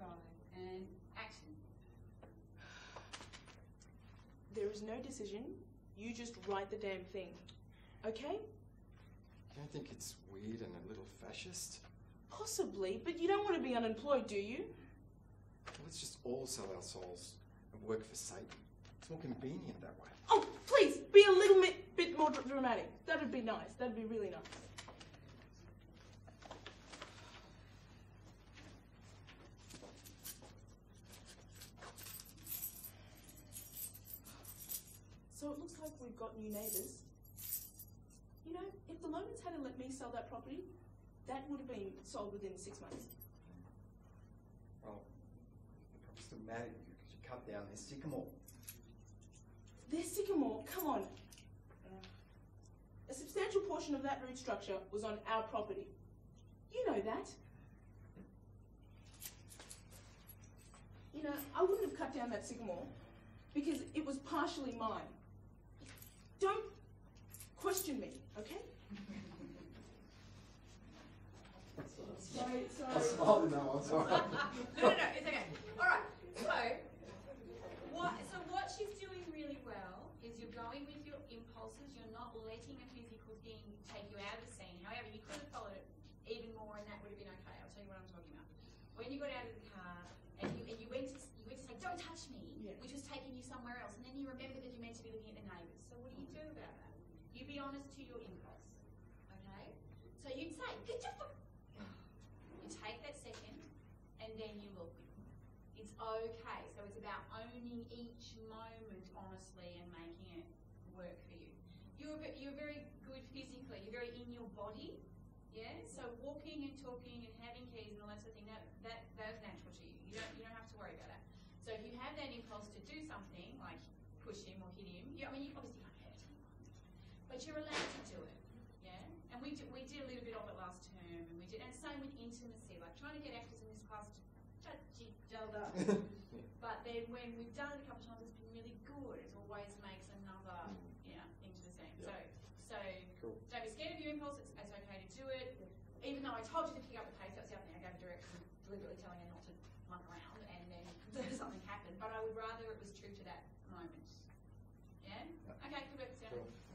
rolling. And action. There is no decision. You just write the damn thing. Okay? You don't think it's weird and a little fascist? Possibly, but you don't want to be unemployed, do you? Let's just all sell our souls and work for Satan. It's more convenient that way. Oh, please, be a little bit, bit more dr- dramatic. That'd be nice. That'd be really nice. So it looks like we've got new neighbours. You know, if the Lomans hadn't let me sell that property, that would have been sold within six months. Well, probably still mad at you because you cut down their sycamore. This sycamore, come on. A substantial portion of that root structure was on our property. You know that. You know, I wouldn't have cut down that sycamore because it was partially mine. Don't question me, okay? Sorry, I sorry. smiled in that one, sorry. no, no, no, it's okay. All right. So, what? So what she's doing really well is you're going with your impulses. You're not letting a physical thing take you out of the scene. However, you could have followed it even more, and that would have been okay. I'll tell you what I'm talking about. When you got out of the car and you, and you went to you went to say, "Don't touch me," Yeah. which was taking you somewhere else, and then you remember that you're meant to be looking at the neighbours. So what do you do about that? You be honest to your impulse. Okay. So you'd say, "Get your fuck." You take that second, and then you look. It's okay. So it's about owning each moment honestly and making it work for you. You're you're very good physically. You're very in your body. Yeah. So walking and talking and having keys and all that sort of thing that that that's natural to you. You don't you don't have to worry about that. So if you have that impulse to do something like push him or hit him, you, I mean you obviously but you're allowed to do it. Yeah. And we did, we did a little bit of it last term, and we did, and same with intimacy, like trying to get actors in this class to each other. but then when we've done it a couple of times, it's been really good. It always makes another, you know, into the scene. Yeah. So, so Cool. don't be scared of your impulse. It's, it's okay to do it. Even though I told you to pick up the pace, that's the other thing I gave a direction, deliberately telling her not to run around, and then something happened. But I would rather it was true to that moment. Yeah. Yeah. Okay. Good work, Sarah. Cool.